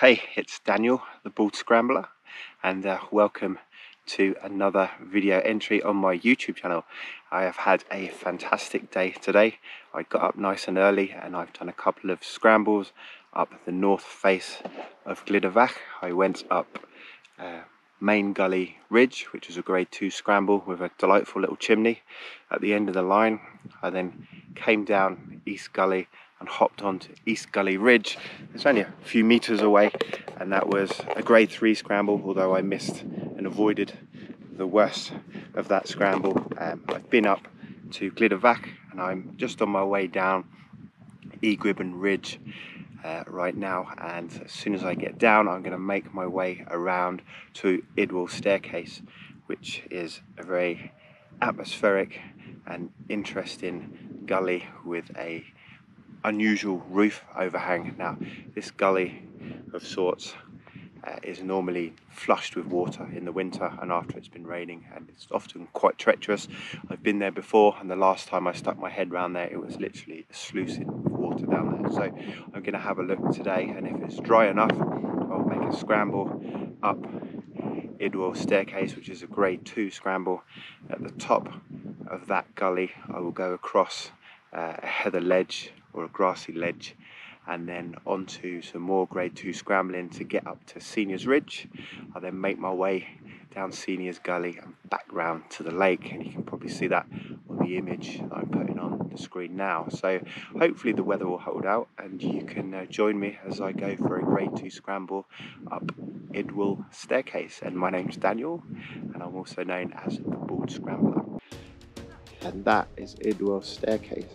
Hey, it's Daniel, the Bald Scrambler, and uh, welcome to another video entry on my YouTube channel. I have had a fantastic day today. I got up nice and early and I've done a couple of scrambles up the north face of Glyder Fach. I went up uh, Main Gully Ridge, which was a grade 2 scramble with a delightful little chimney at the end of the line. I then came down East Gully and hopped onto East Gully Ridge. It's only a few meters away and that was a grade 3 scramble, although I missed and avoided the worst of that scramble. Um, I've been up to Glyder Fach and I'm just on my way down Y Gribin Ridge uh, right now and as soon as I get down I'm going to make my way around to Idwal Staircase which is a very atmospheric and interesting gully with a unusual roof overhang. Now this gully of sorts uh, is normally flushed with water in the winter and after it's been raining and it's often quite treacherous. I've been there before and the last time I stuck my head around there it was literally sluicing water down there. So I'm going to have a look today and if it's dry enough I'll make a scramble up Idwal staircase which is a grade 2 scramble. At the top of that gully I will go across uh, a heather ledge or a grassy ledge and then onto some more grade 2 scrambling to get up to Seniors Ridge. I'll then make my way down Seniors Gully and back round to the lake and you can probably see that on the image that I'm putting on the screen now. So hopefully the weather will hold out and you can uh, join me as I go for a grade 2 scramble up Idwal Staircase and my name's Daniel and I'm also known as the Bald Scrambler. And that is Idwal Staircase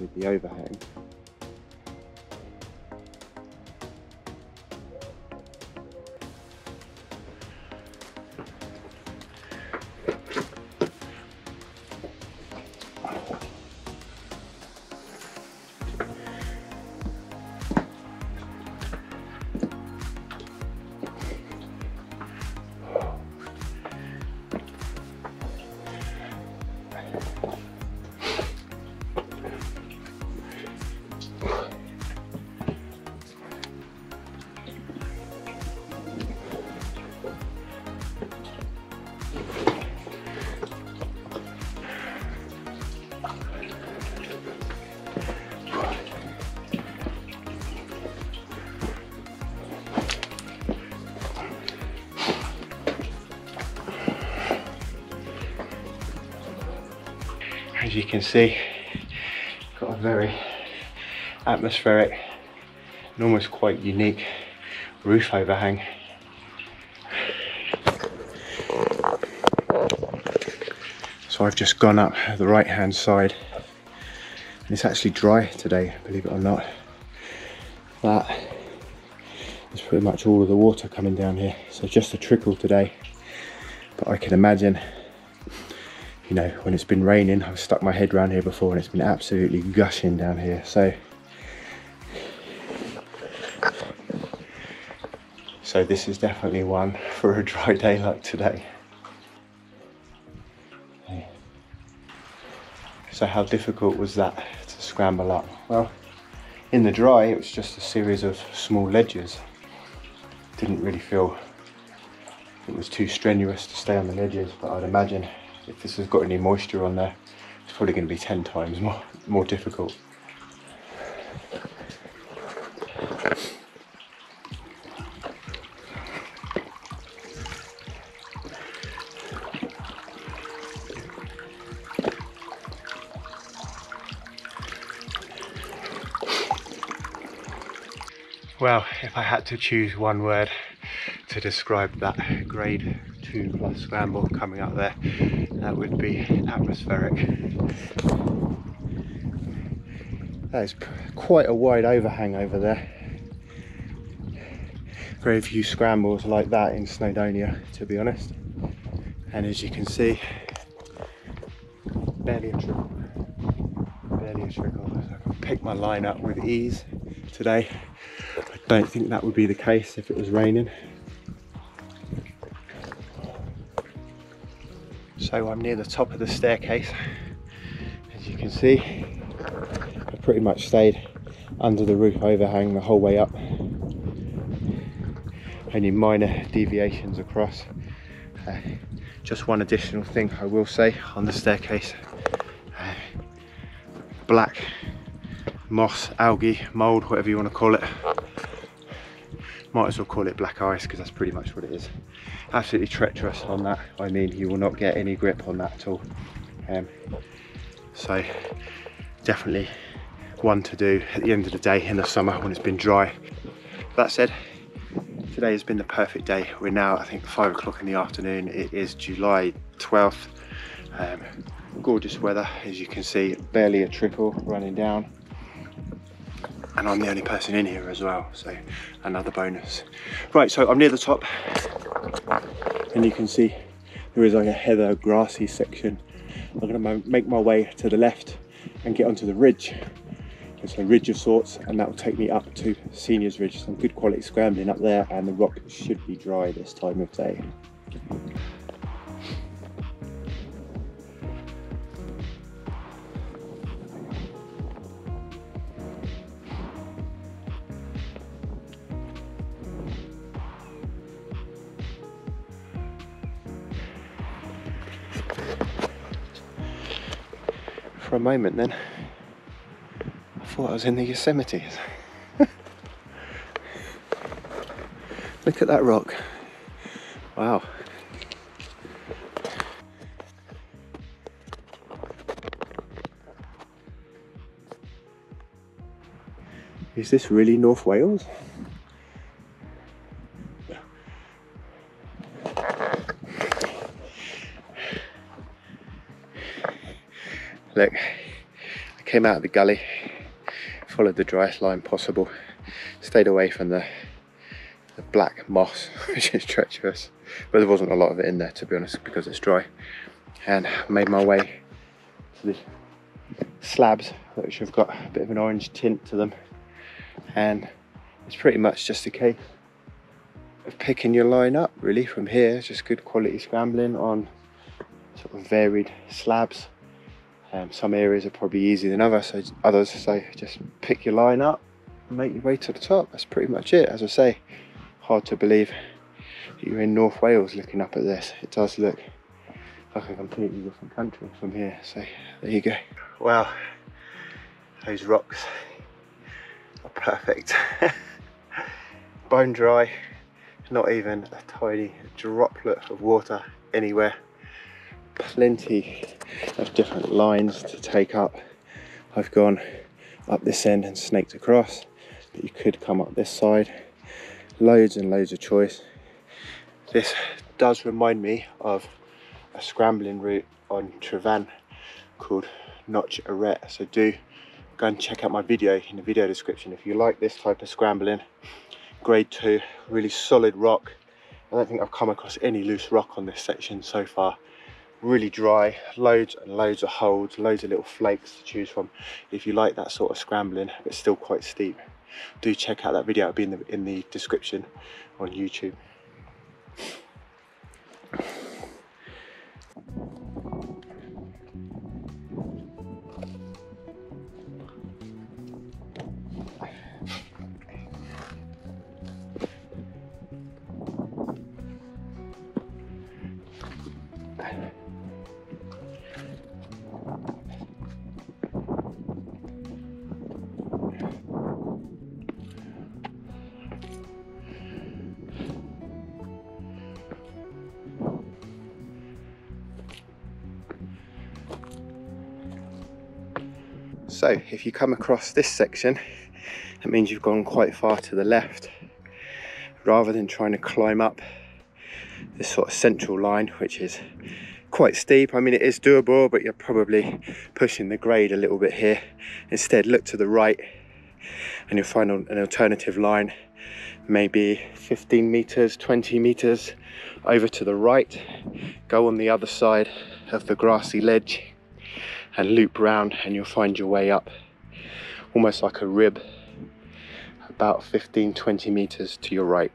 with the overhang. You can see got a very atmospheric and almost quite unique roof overhang. So I've just gone up the right hand side and it's actually dry today believe it or not. That is pretty much all of the water coming down here so just a trickle today. But I can imagine you know, when it's been raining, I've stuck my head around here before and it's been absolutely gushing down here. So, so this is definitely one for a dry day like today. So how difficult was that to scramble up? Well, in the dry, it was just a series of small ledges. Didn't really feel it was too strenuous to stay on the ledges, but I'd imagine if this has got any moisture on there, it's probably going to be 10 times more, more difficult. Well, if I had to choose one word to describe that grade two plus scramble coming up there, that would be atmospheric. That is quite a wide overhang over there. Very few scrambles like that in Snowdonia, to be honest. And as you can see, barely a trickle. Barely a trickle. So I can pick my line up with ease today. I don't think that would be the case if it was raining. So I'm near the top of the staircase. As you can see, I pretty much stayed under the roof overhang the whole way up. only minor deviations across. Uh, just one additional thing I will say on the staircase. Uh, black moss, algae, mould, whatever you want to call it. Might as well call it black ice because that's pretty much what it is. Absolutely treacherous on that. I mean, you will not get any grip on that at all. Um, so definitely one to do at the end of the day in the summer when it's been dry. That said, today has been the perfect day. We're now, I think, five o'clock in the afternoon. It is July 12th. Um, gorgeous weather, as you can see, barely a trickle running down. And I'm the only person in here as well, so another bonus. Right, so I'm near the top, and you can see there is like a heather grassy section. I'm gonna make my way to the left and get onto the ridge. It's a ridge of sorts, and that will take me up to Seniors Ridge. Some good quality scrambling up there, and the rock should be dry this time of day. A moment then I thought I was in the Yosemites. Look at that rock. Wow. Is this really North Wales? Look, I came out of the gully, followed the driest line possible, stayed away from the, the black moss, which is treacherous, but there wasn't a lot of it in there to be honest because it's dry, and made my way to the slabs which have got a bit of an orange tint to them, and it's pretty much just a case of picking your line up really from here, just good quality scrambling on sort of varied slabs um, some areas are probably easier than others, so others. So just pick your line up and make your way to the top. That's pretty much it. As I say, hard to believe you're in North Wales looking up at this. It does look like a completely different country from here. So there you go. Wow, those rocks are perfect. Bone dry, not even a tiny droplet of water anywhere plenty of different lines to take up. I've gone up this end and snaked across, but you could come up this side. Loads and loads of choice. This does remind me of a scrambling route on Tryfan called Notch Arete. So do go and check out my video in the video description if you like this type of scrambling. Grade two, really solid rock. I don't think I've come across any loose rock on this section so far really dry. Loads and loads of holds loads of little flakes to choose from. If you like that sort of scrambling but still quite steep. Do check out that video it'll be in the in the description on youtube So if you come across this section, that means you've gone quite far to the left. Rather than trying to climb up this sort of central line, which is quite steep. I mean, it is doable, but you're probably pushing the grade a little bit here. Instead, look to the right and you'll find an alternative line, maybe 15 meters, 20 meters over to the right. Go on the other side of the grassy ledge and loop round and you'll find your way up almost like a rib about 15 20 meters to your right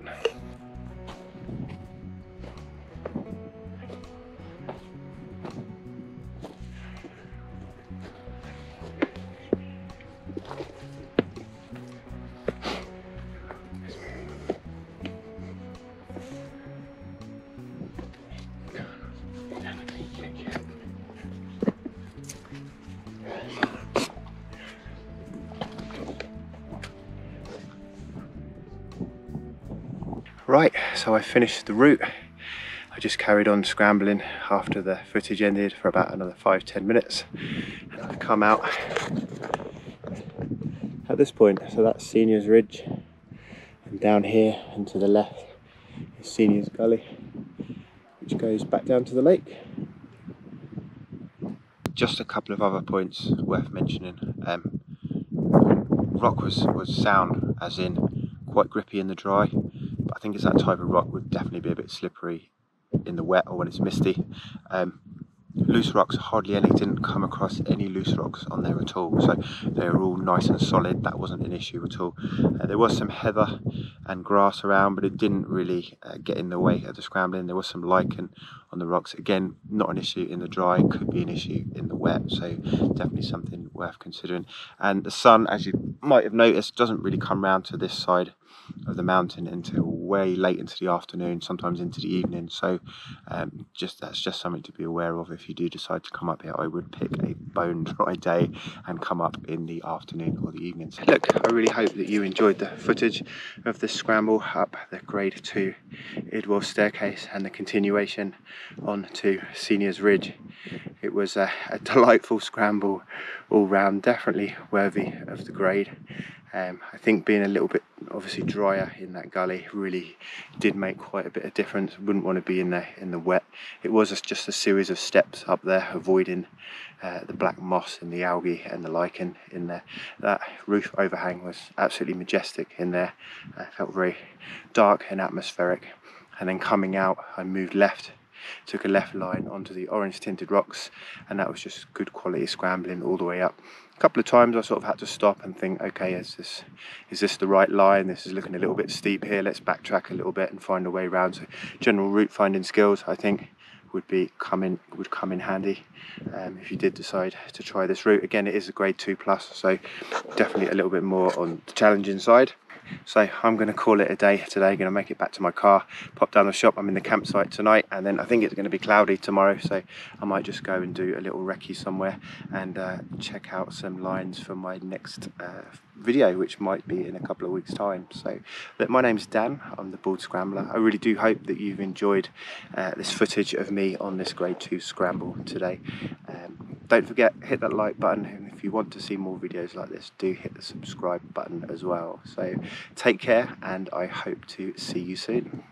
so I finished the route. I just carried on scrambling after the footage ended for about another five, ten minutes. And I've come out at this point, so that's Seniors Ridge. And down here and to the left is Seniors Gully, which goes back down to the lake. Just a couple of other points worth mentioning. Um, rock was, was sound, as in quite grippy in the dry, think it's that type of rock would definitely be a bit slippery in the wet or when it's misty. Um, loose rocks hardly any didn't come across any loose rocks on there at all. So they were all nice and solid. That wasn't an issue at all. Uh, there was some heather and grass around but it didn't really uh, get in the way of the scrambling. There was some lichen on the rocks. Again not an issue in the dry could be an issue in the wet. So definitely something worth considering. And the sun as you might have noticed doesn't really come round to this side of the mountain until way late into the afternoon, sometimes into the evening. So um, just that's just something to be aware of if you do decide to come up here. I would pick a bone dry day and come up in the afternoon or the evening. So look, I really hope that you enjoyed the footage of this scramble up the grade two Idwal staircase and the continuation on to Seniors Ridge. It was a, a delightful scramble all round, definitely worthy of the grade. Um, I think being a little bit obviously drier in that gully really did make quite a bit of difference. Wouldn't want to be in there in the wet. It was just a series of steps up there, avoiding uh, the black moss and the algae and the lichen in there. That roof overhang was absolutely majestic in there. I felt very dark and atmospheric. And then coming out, I moved left took a left line onto the orange tinted rocks and that was just good quality scrambling all the way up A couple of times I sort of had to stop and think, okay, is this is this the right line? This is looking a little bit steep here. Let's backtrack a little bit and find a way around. So general route finding skills, I think, would be come in would come in handy um, if you did decide to try this route. Again, it is a grade two plus, so definitely a little bit more on the challenging side. So I'm going to call it a day today. I'm Going to make it back to my car, pop down the shop. I'm in the campsite tonight, and then I think it's going to be cloudy tomorrow. So I might just go and do a little recce somewhere and uh, check out some lines for my next uh, video, which might be in a couple of weeks' time. So, look, my name's Dan. I'm the Bald Scrambler. I really do hope that you've enjoyed uh, this footage of me on this Grade Two scramble today. Um, don't forget hit that like button and if you want to see more videos like this do hit the subscribe button as well so take care and i hope to see you soon